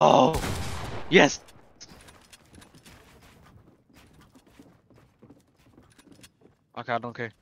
Oh, yes. Okay, I don't care.